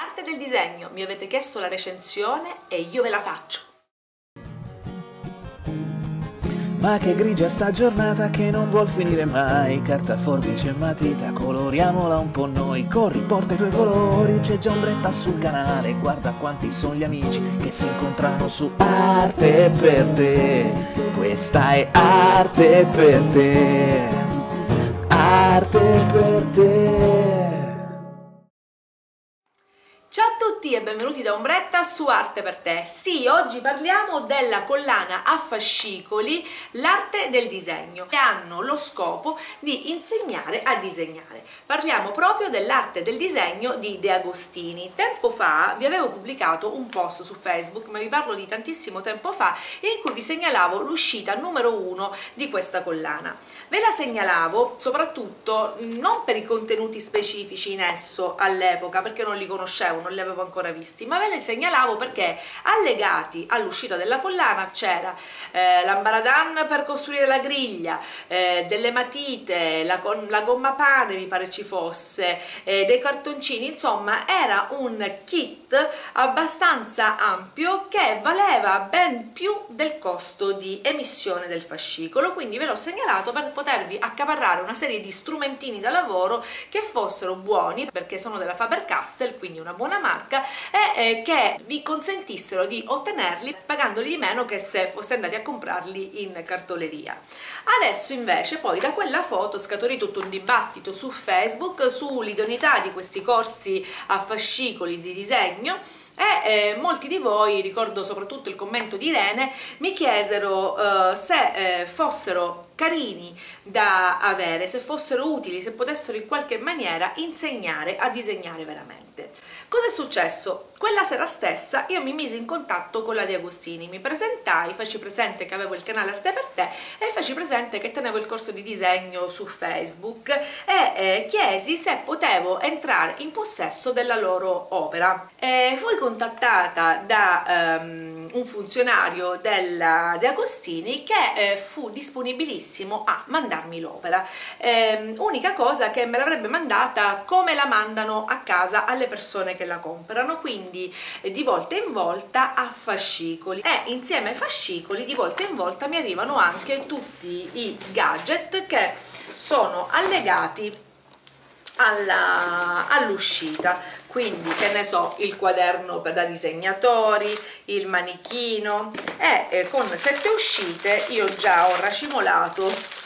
L'arte del disegno, mi avete chiesto la recensione e io ve la faccio. Ma che grigia sta giornata che non vuol finire mai. Carta, forbice e matita, coloriamola un po' noi. Corri, porta i tuoi colori, c'è già ombretta sul canale. Guarda quanti sono gli amici che si incontrano su Arte per te. Questa è arte per te. Arte per te tutti e benvenuti da Ombretta su Arte per te. Sì, oggi parliamo della collana a fascicoli L'arte del disegno che hanno lo scopo di insegnare a disegnare. Parliamo proprio dell'arte del disegno di De Agostini. Tempo fa vi avevo pubblicato un post su Facebook, ma vi parlo di tantissimo tempo fa, in cui vi segnalavo l'uscita numero uno di questa collana. Ve la segnalavo soprattutto non per i contenuti specifici in esso all'epoca, perché non li conoscevo, non li avevo ancora visti, ma ve ne segnalavo perché allegati all'uscita della collana c'era eh, l'ambaradan per costruire la griglia, eh, delle matite, la, la, gomma pane mi pare ci fosse, eh, dei cartoncini, insomma era un kit abbastanza ampio che valeva ben più del costo di emissione del fascicolo, quindi ve l'ho segnalato per potervi accaparrare una serie di strumentini da lavoro che fossero buoni perché sono della Faber-Castell, quindi una buona marca e eh, che vi consentissero di ottenerli pagandoli di meno che se foste andati a comprarli in cartoleria. Adesso invece poi da quella foto scaturì tutto un dibattito su Facebook sull'idoneità di questi corsi a fascicoli di disegno e eh, molti di voi, ricordo soprattutto il commento di Irene, mi chiesero eh, se eh, fossero carini da avere, se fossero utili, se potessero in qualche maniera insegnare a disegnare veramente. Cosa è successo? Quella sera stessa io mi misi in contatto con la Di Agostini, mi presentai, feci presente che avevo il canale Arte per te e feci presente che tenevo il corso di disegno su Facebook e eh, chiesi se potevo entrare in possesso della loro opera. E fui contattata da um, un funzionario della De Agostini che eh, fu disponibilissimo a mandarmi l'opera. Eh, unica cosa che me l'avrebbe mandata come la mandano a casa alle persone che la comprano, quindi eh, di volta in volta a fascicoli e insieme ai fascicoli di volta in volta mi arrivano anche tutti i gadget che sono allegati all'uscita quindi che ne so il quaderno da disegnatori il manichino. E eh, con sette uscite io già ho racimolato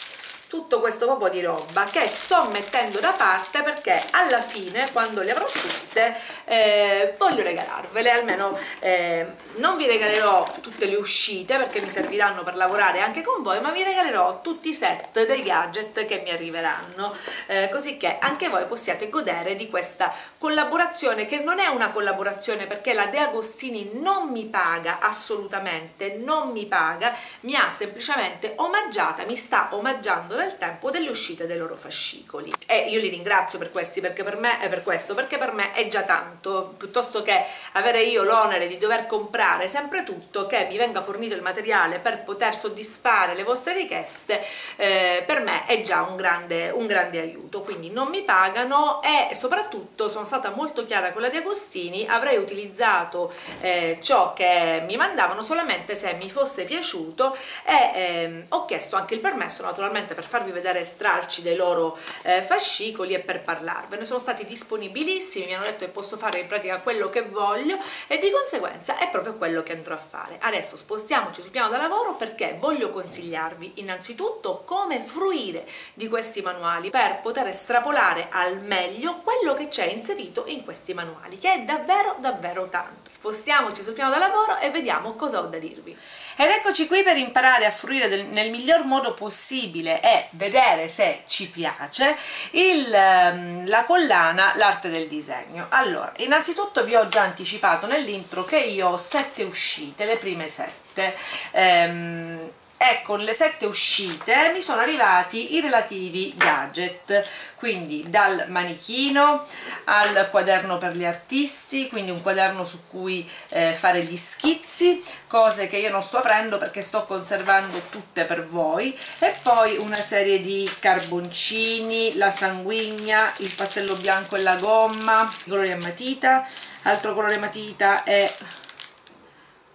tutto questo po' di roba che sto mettendo da parte perché alla fine quando le avrò tutte eh, voglio regalarvele almeno eh, non vi regalerò tutte le uscite perché mi serviranno per lavorare anche con voi ma vi regalerò tutti i set dei gadget che mi arriveranno. Eh, così che anche voi possiate godere di questa collaborazione che non è una collaborazione perché la De Agostini non mi paga assolutamente non mi paga mi ha semplicemente omaggiata mi sta omaggiando nel tempo delle uscite dei loro fascicoli. E io li ringrazio per questi perché per me è per questo perché per me è già tanto. Piuttosto che avere io l'onere di dover comprare sempre tutto che mi venga fornito il materiale per poter soddisfare le vostre richieste eh, per me è già un grande, un grande aiuto. Quindi non mi pagano e soprattutto sono stata molto chiara con la Di Agostini avrei utilizzato eh, ciò che mi mandavano solamente se mi fosse piaciuto e ehm, ho chiesto anche il permesso naturalmente per farvi vedere stralci dei loro eh, fascicoli e per parlarvene. Sono stati disponibilissimi, mi hanno detto che posso fare in pratica quello che voglio e di conseguenza è proprio quello che andrò a fare. Adesso spostiamoci sul piano da lavoro perché voglio consigliarvi innanzitutto come fruire di questi manuali per poter estrapolare al meglio quello che c'è inserito in questi manuali, che è davvero davvero tanto. Spostiamoci sul piano da lavoro e vediamo cosa ho da dirvi. Ed eccoci qui per imparare a fruire del, nel miglior modo possibile e vedere se ci piace il, ehm, la collana L'arte del disegno. Allora, innanzitutto vi ho già anticipato nell'intro che io ho sette uscite, le prime sette. Ehm, e con le sette uscite mi sono arrivati i relativi gadget. Quindi dal manichino al quaderno per gli artisti quindi un quaderno su cui eh, fare gli schizzi cose che io non sto aprendo perché sto conservando tutte per voi. E poi una serie di carboncini la sanguigna il pastello bianco e la gomma i colori a matita. Altro colore matita è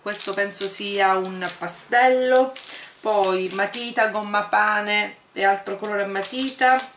questo penso sia un pastello poi matita, gomma pane e altro colore a matita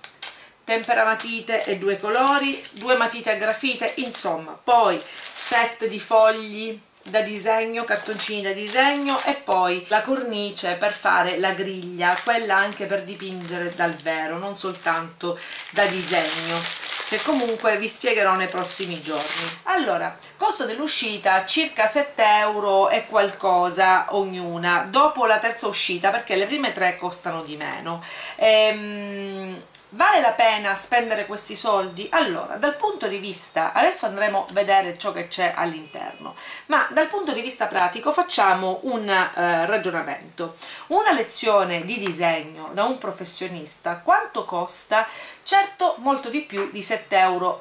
tempera matite e due colori due matite a grafite insomma. Poi set di fogli da disegno, cartoncini da disegno e poi la cornice per fare la griglia, quella anche per dipingere dal vero, non soltanto da disegno che comunque vi spiegherò nei prossimi giorni. Allora, costo dell'uscita circa 7 euro e qualcosa ognuna, dopo la terza uscita perché le prime tre costano di meno. Ehm, Vale la pena spendere questi soldi? Allora, dal punto di vista, adesso andremo a vedere ciò che c'è all'interno, ma dal punto di vista pratico facciamo un eh, ragionamento. Una lezione di disegno da un professionista quanto costa? Certo molto di più di 7,90 euro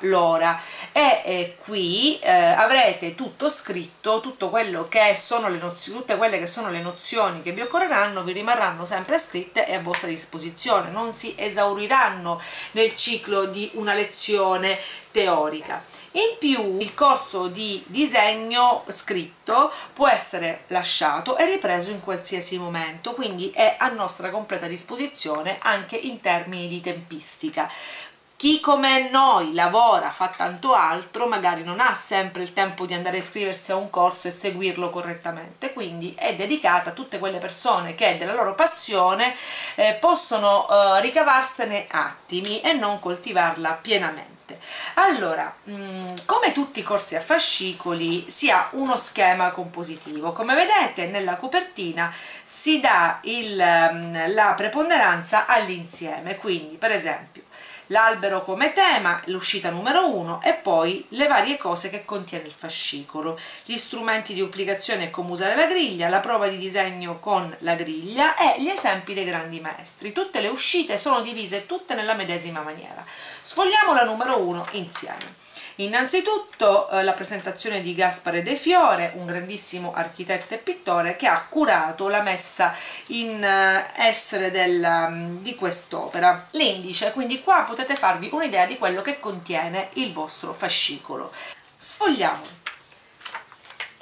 l'ora e eh, qui eh, avrete tutto scritto, tutto quello che sono le nozioni, tutte quelle che sono le nozioni che vi occorreranno vi rimarranno sempre scritte e a vostra disposizione, non si esauriranno nel ciclo di una lezione teorica. In più il corso di disegno scritto può essere lasciato e ripreso in qualsiasi momento, quindi è a nostra completa disposizione anche in termini di tempistica chi come noi lavora, fa tanto altro, magari non ha sempre il tempo di andare a iscriversi a un corso e seguirlo correttamente, quindi è dedicata a tutte quelle persone che della loro passione eh, possono eh, ricavarsene attimi e non coltivarla pienamente. Allora, mh, mm, come tutti i corsi a fascicoli si ha uno schema compositivo, come vedete nella copertina si dà il, mm, la preponderanza all'insieme, quindi per esempio l'albero come tema, l'uscita numero 1 e poi le varie cose che contiene il fascicolo, gli strumenti di applicazione e come usare la griglia, la prova di disegno con la griglia e gli esempi dei grandi maestri. Tutte le uscite sono divise tutte nella medesima maniera. Sfogliamo la numero 1 insieme. Innanzitutto eh, la presentazione di Gaspare De Fiore, un grandissimo architetto e pittore che ha curato la messa in eh, essere del, mm, di quest'opera. L'indice, quindi qua potete farvi un'idea di quello che contiene il vostro fascicolo. Sfogliamo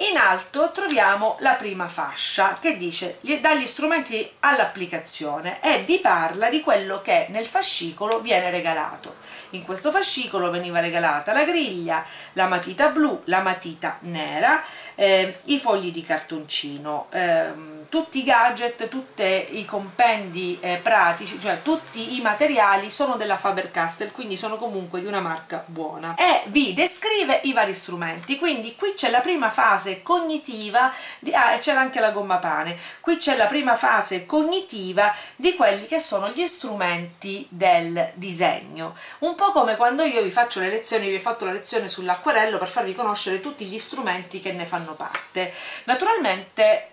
in alto troviamo la prima fascia che dice dagli strumenti all'applicazione e vi parla di quello che nel fascicolo viene regalato. In questo fascicolo veniva regalata la griglia, la matita blu, la matita nera, eh, i fogli di cartoncino, eh, tutti i gadget, tutti i compendi eh, pratici, cioè tutti i materiali sono della Faber-Castell, quindi sono comunque di una marca buona. E vi descrive i vari strumenti, quindi qui c'è la prima fase cognitiva, di, ah, e c'era anche la gomma pane, qui c'è la prima fase cognitiva di quelli che sono gli strumenti del disegno. Un po' come quando io vi faccio le lezioni, vi ho fatto la lezione sull'acquerello per farvi conoscere tutti gli strumenti che ne fanno parte. Naturalmente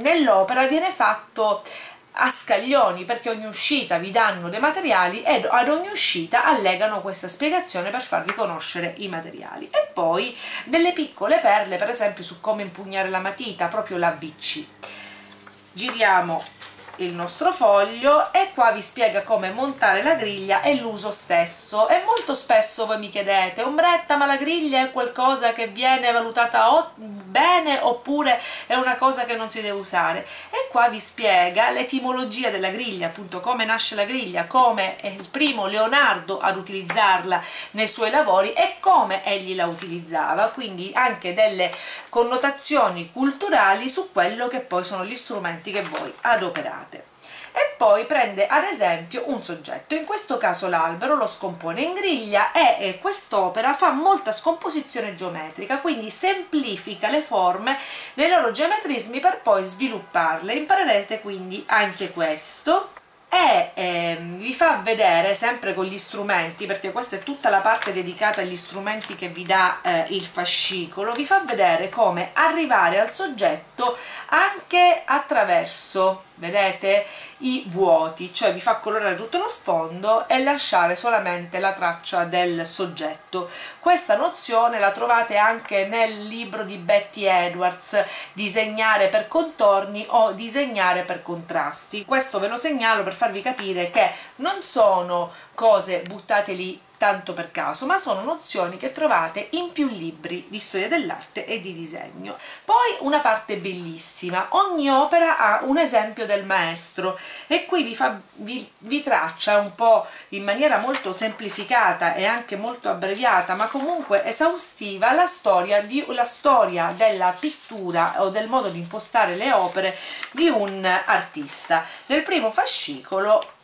nell'opera viene fatto a scaglioni perché ogni uscita vi danno dei materiali e ad ogni uscita allegano questa spiegazione per farvi conoscere i materiali. E poi delle piccole perle per esempio su come impugnare la matita proprio la BC giriamo il nostro foglio e qua vi spiega come montare la griglia e l'uso stesso. E molto spesso voi mi chiedete ombretta ma la griglia è qualcosa che viene valutata bene oppure è una cosa che non si deve usare? E qua vi spiega l'etimologia della griglia appunto come nasce la griglia come è il primo Leonardo ad utilizzarla nei suoi lavori e come egli la utilizzava. Quindi anche delle connotazioni culturali su quello che poi sono gli strumenti che voi adoperate e poi prende ad esempio un soggetto, in questo caso l'albero lo scompone in griglia e, e quest'opera fa molta scomposizione geometrica, quindi semplifica le forme nei loro geometrismi per poi svilupparle, imparerete quindi anche questo e ehm, vi fa vedere sempre con gli strumenti perché questa è tutta la parte dedicata agli strumenti che vi dà eh, il fascicolo vi fa vedere come arrivare al soggetto anche attraverso vedete i vuoti cioè vi fa colorare tutto lo sfondo e lasciare solamente la traccia del soggetto. Questa nozione la trovate anche nel libro di Betty Edwards disegnare per contorni o disegnare per contrasti. Questo ve lo segnalo per farvi capire che non sono cose buttate lì tanto per caso, ma sono nozioni che trovate in più libri di storia dell'arte e di disegno. Poi una parte bellissima, ogni opera ha un esempio del maestro e qui vi, fa, vi, vi traccia un po' in maniera molto semplificata e anche molto abbreviata, ma comunque esaustiva, la storia, di, la storia della pittura o del modo di impostare le opere di un artista. Nel primo fascicolo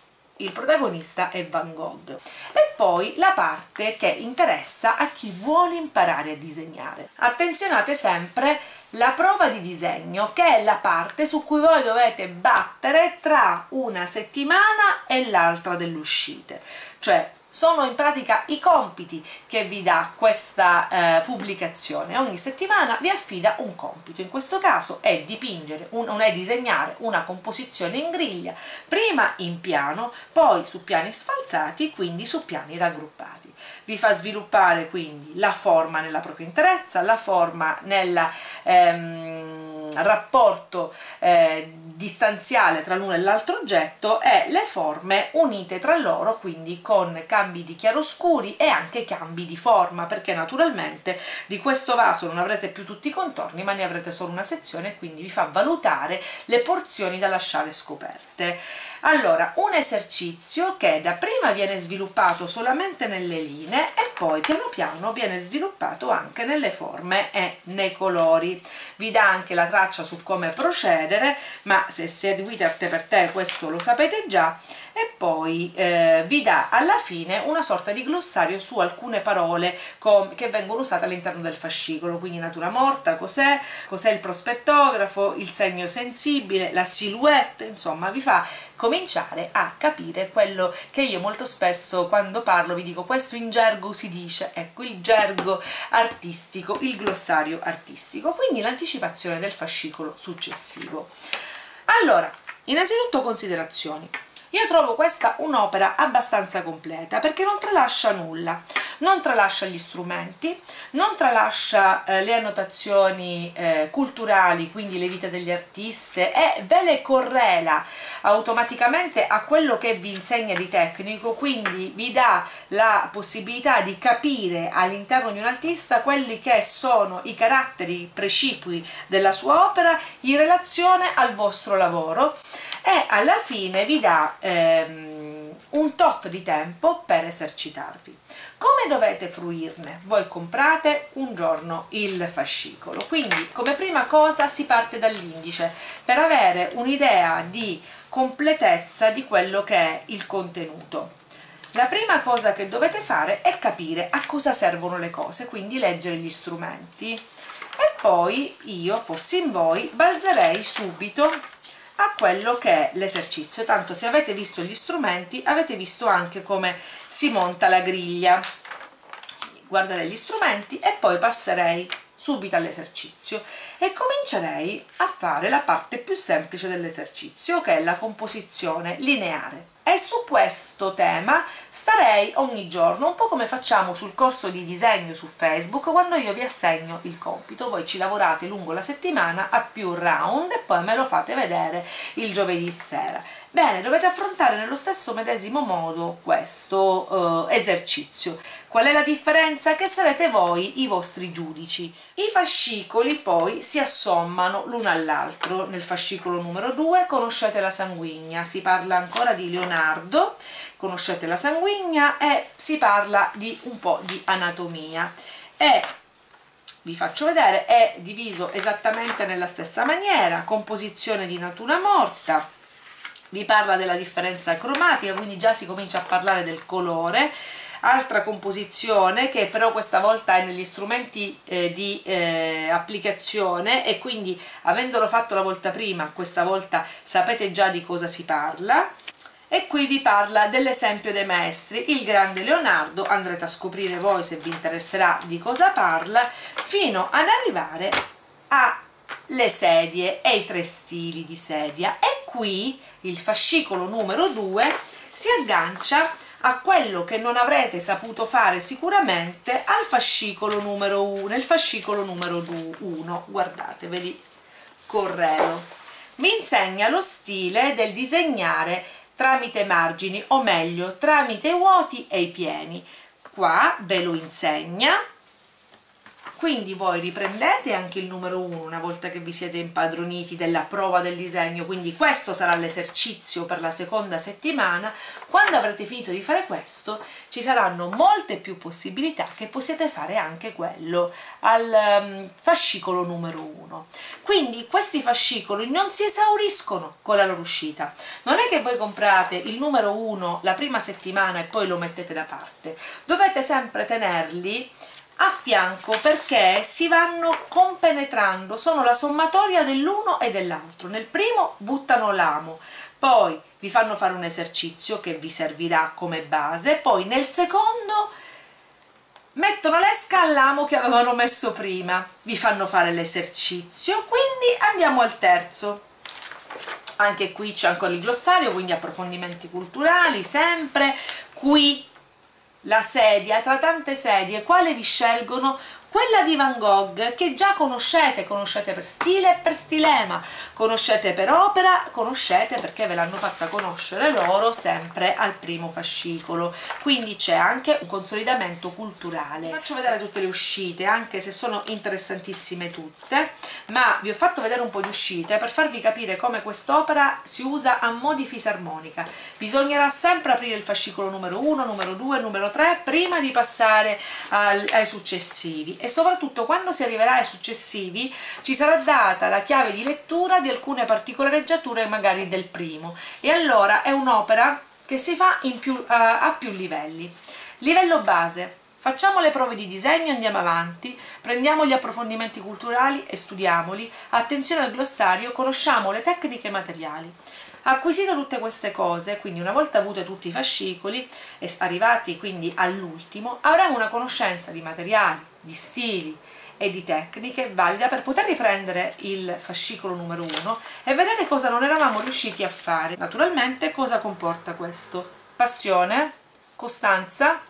il protagonista è Van Gogh. E poi la parte che interessa a chi vuole imparare a disegnare. Attenzionate sempre la prova di disegno che è la parte su cui voi dovete battere tra una settimana e l'altra dell'uscita. Cioè sono in pratica i compiti che vi dà questa eh, pubblicazione. Ogni settimana vi affida un compito. In questo caso è dipingere un, un, è disegnare una composizione in griglia prima in piano poi su piani sfalzati quindi su piani raggruppati. Vi fa sviluppare quindi la forma nella propria interezza la forma nel ehm, rapporto eh, distanziale tra l'uno e l'altro oggetto e le forme unite tra loro quindi con cambi di chiaroscuri e anche cambi di forma perché naturalmente di questo vaso non avrete più tutti i contorni ma ne avrete solo una sezione quindi vi fa valutare le porzioni da lasciare scoperte allora un esercizio che dapprima viene sviluppato solamente nelle linee e poi piano piano viene sviluppato anche nelle forme e nei colori. Vi dà anche la traccia su come procedere ma se seguite arte per te questo lo sapete già e poi eh, vi dà alla fine una sorta di glossario su alcune parole che vengono usate all'interno del fascicolo. Quindi natura morta, cos'è, cos'è il prospettografo, il segno sensibile, la silhouette? Insomma vi fa cominciare a capire quello che io molto spesso quando parlo vi dico questo in gergo si dice ecco il gergo artistico, il glossario artistico. Quindi l'anticipazione del fascicolo successivo. Allora innanzitutto considerazioni io trovo questa un'opera abbastanza completa perché non tralascia nulla, non tralascia gli strumenti, non tralascia eh, le annotazioni eh, culturali, quindi le vite degli artisti e ve le correla automaticamente a quello che vi insegna di tecnico, quindi vi dà la possibilità di capire all'interno di un artista quelli che sono i caratteri precipui della sua opera in relazione al vostro lavoro e alla fine vi dà ehm, un tot di tempo per esercitarvi. Come dovete fruirne? Voi comprate un giorno il fascicolo, quindi come prima cosa si parte dall'indice per avere un'idea di completezza di quello che è il contenuto. La prima cosa che dovete fare è capire a cosa servono le cose, quindi leggere gli strumenti e poi io, fossi in voi, balzerei subito a quello che è l'esercizio. Tanto se avete visto gli strumenti avete visto anche come si monta la griglia. Guarderei gli strumenti e poi passerei subito all'esercizio e comincerei a fare la parte più semplice dell'esercizio che è la composizione lineare e su questo tema starei ogni giorno, un po' come facciamo sul corso di disegno su Facebook quando io vi assegno il compito, voi ci lavorate lungo la settimana a più round e poi me lo fate vedere il giovedì sera. Bene, dovete affrontare nello stesso medesimo modo questo eh, esercizio. Qual è la differenza? Che sarete voi i vostri giudici. I fascicoli poi si assommano l'uno all'altro. Nel fascicolo numero 2 conoscete la sanguigna, si parla ancora di Leonardo, conoscete la sanguigna e si parla di un po' di anatomia. E vi faccio vedere, è diviso esattamente nella stessa maniera, composizione di natura morta, vi parla della differenza cromatica, quindi già si comincia a parlare del colore, altra composizione che però questa volta è negli strumenti eh, di eh, applicazione e quindi avendolo fatto la volta prima questa volta sapete già di cosa si parla e qui vi parla dell'esempio dei maestri il grande Leonardo andrete a scoprire voi se vi interesserà di cosa parla fino ad arrivare alle sedie e i tre stili di sedia. E qui il fascicolo numero 2 si aggancia a quello che non avrete saputo fare sicuramente al fascicolo numero 1 il fascicolo numero 1 guardate ve li corredo. Vi insegna lo stile del disegnare tramite margini o meglio tramite i vuoti e i pieni. Qua ve lo insegna quindi voi riprendete anche il numero 1 una volta che vi siete impadroniti della prova del disegno. Quindi questo sarà l'esercizio per la seconda settimana. Quando avrete finito di fare questo ci saranno molte più possibilità che possiate fare anche quello al um, fascicolo numero 1 quindi questi fascicoli non si esauriscono con la loro uscita. Non è che voi comprate il numero 1 la prima settimana e poi lo mettete da parte. Dovete sempre tenerli a fianco perché si vanno compenetrando, sono la sommatoria dell'uno e dell'altro. Nel primo buttano l'amo, poi vi fanno fare un esercizio che vi servirà come base, poi nel secondo mettono l'esca all'amo che avevano messo prima, vi fanno fare l'esercizio, quindi andiamo al terzo. Anche qui c'è ancora il glossario, quindi approfondimenti culturali, sempre qui la sedia, tra tante sedie, quale vi scelgono quella di Van Gogh che già conoscete, conoscete per stile e per stilema, conoscete per opera, conoscete perché ve l'hanno fatta conoscere loro sempre al primo fascicolo, quindi c'è anche un consolidamento culturale. Faccio vedere tutte le uscite, anche se sono interessantissime tutte, ma vi ho fatto vedere un po' di uscite per farvi capire come quest'opera si usa a mo' di fisarmonica. Bisognerà sempre aprire il fascicolo numero 1, numero 2, numero 3 prima di passare ai successivi e soprattutto quando si arriverà ai successivi ci sarà data la chiave di lettura di alcune particolareggiature magari del primo e allora è un'opera che si fa più, uh, a più livelli. Livello base, Facciamo le prove di disegno, andiamo avanti, prendiamo gli approfondimenti culturali e studiamoli, attenzione al glossario, conosciamo le tecniche materiali. Acquisito tutte queste cose, quindi una volta avute tutti i fascicoli e arrivati quindi all'ultimo, avremo una conoscenza di materiali, di stili e di tecniche valida per poter riprendere il fascicolo numero 1 e vedere cosa non eravamo riusciti a fare. Naturalmente cosa comporta questo? Passione, costanza,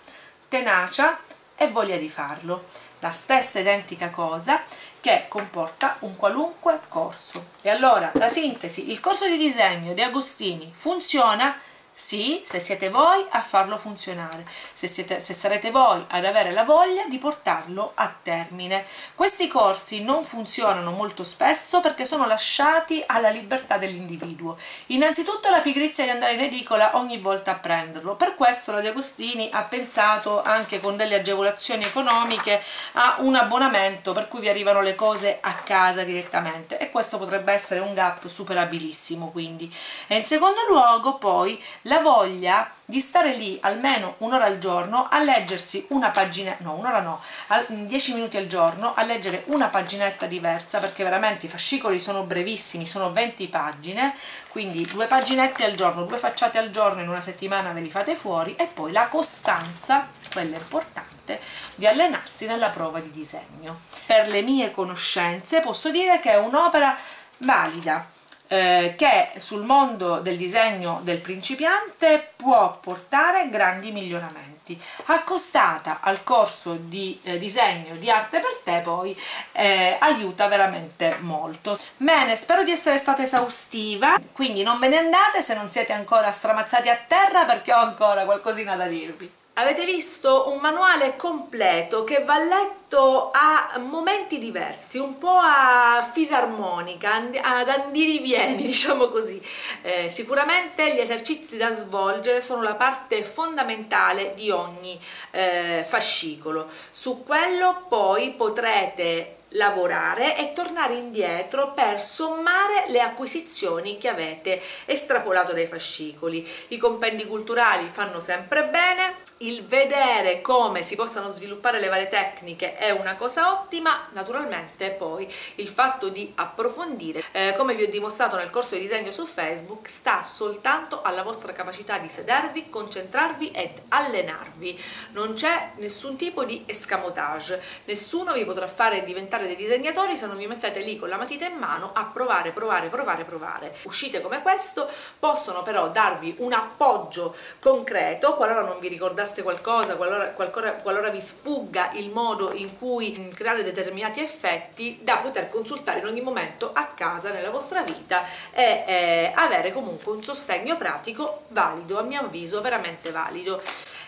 tenacia e voglia di farlo. La stessa identica cosa che comporta un qualunque corso. E allora, la sintesi, il corso di disegno di Agostini funziona sì, se siete voi a farlo funzionare, se, siete, se, sarete voi ad avere la voglia di portarlo a termine. Questi corsi non funzionano molto spesso perché sono lasciati alla libertà dell'individuo. Innanzitutto la pigrizia di andare in edicola ogni volta a prenderlo, per questo la De Agostini ha pensato anche con delle agevolazioni economiche a un abbonamento per cui vi arrivano le cose a casa direttamente e questo potrebbe essere un gap superabilissimo quindi. E in secondo luogo poi la voglia di stare lì almeno un'ora al giorno a leggersi una pagina, no un'ora no, 10 minuti al giorno a leggere una paginetta diversa perché veramente i fascicoli sono brevissimi, sono 20 pagine, quindi due paginette al giorno, due facciate al giorno in una settimana ve li fate fuori e poi la costanza, quella importante, di allenarsi nella prova di disegno. Per le mie conoscenze posso dire che è un'opera valida, eh, che sul mondo del disegno del principiante può portare grandi miglioramenti. Accostata al corso di eh, disegno di arte per te poi eh, aiuta veramente molto. Bene, spero di essere stata esaustiva, quindi non ve ne andate se non siete ancora stramazzati a terra perché ho ancora qualcosina da dirvi. Avete visto un manuale completo che va letto a momenti diversi, un po' a fisarmonica, ad andirivieni, diciamo così. Eh, sicuramente gli esercizi da svolgere sono la parte fondamentale di ogni eh, fascicolo. Su quello poi potrete lavorare e tornare indietro per sommare le acquisizioni che avete estrapolato dai fascicoli. I compendi culturali fanno sempre bene, il vedere come si possano sviluppare le varie tecniche è una cosa ottima, naturalmente poi il fatto di approfondire, eh, come vi ho dimostrato nel corso di disegno su Facebook, sta soltanto alla vostra capacità di sedervi, concentrarvi ed allenarvi. Non c'è nessun tipo di escamotage, nessuno vi potrà fare diventare dei disegnatori se non vi mettete lì con la matita in mano a provare, provare, provare, provare. Uscite come questo possono però darvi un appoggio concreto qualora non vi ricordaste qualcosa, qualora, qualora, qualora, vi sfugga il modo in cui creare determinati effetti, da poter consultare in ogni momento a casa nella vostra vita e eh, avere comunque un sostegno pratico valido, a mio avviso veramente valido.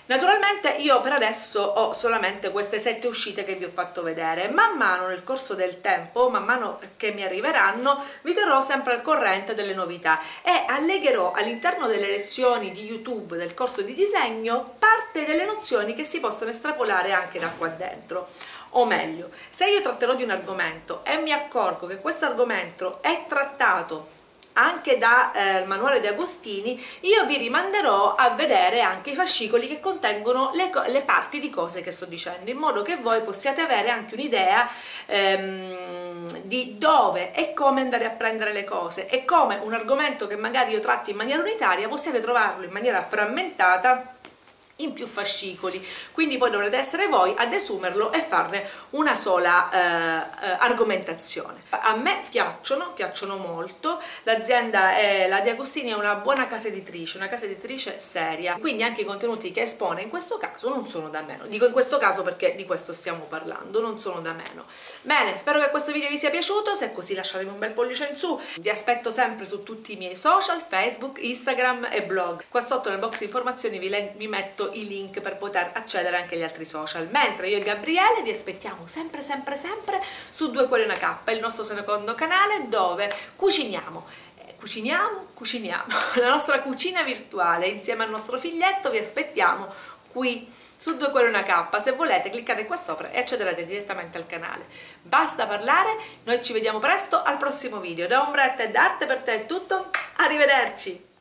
Naturalmente io per adesso ho solamente queste sette uscite che vi ho fatto vedere, man mano nel corso del tempo, man mano che mi arriveranno, vi terrò sempre al corrente delle novità e allegherò all'interno delle lezioni di YouTube del corso di disegno parte delle nozioni che si possono estrapolare anche da qua dentro. O meglio, se io tratterò di un argomento e mi accorgo che questo argomento è trattato anche dal eh, manuale di Agostini io vi rimanderò a vedere anche i fascicoli che contengono le, le, parti di cose che sto dicendo in modo che voi possiate avere anche un'idea ehm, di dove e come andare a prendere le cose e come un argomento che magari io tratti in maniera unitaria possiate trovarlo in maniera frammentata in più fascicoli. Quindi poi dovrete essere voi ad esumerlo e farne una sola eh, eh, argomentazione. A me piacciono, piacciono molto. L'azienda è la Di Agostini è una buona casa editrice una casa editrice seria. Quindi anche i contenuti che espone in questo caso non sono da meno. Dico in questo caso perché di questo stiamo parlando non sono da meno. Bene spero che questo video vi sia piaciuto. Se è così lasciatemi un bel pollice in su. Vi aspetto sempre su tutti i miei social facebook instagram e blog. Qua sotto nel box informazioni vi, vi metto metto i link per poter accedere anche agli altri social. Mentre io e Gabriele vi aspettiamo sempre sempre sempre su Due Cuori Una K il nostro secondo canale dove cuciniamo. Eh, cuciniamo, cuciniamo. La nostra cucina virtuale insieme al nostro figlietto vi aspettiamo qui su Due Cuori Una K se volete cliccate qua sopra e accederete direttamente al canale. Basta parlare, noi ci vediamo presto al prossimo video. Da Ombretta e d'Arte per te è tutto. Arrivederci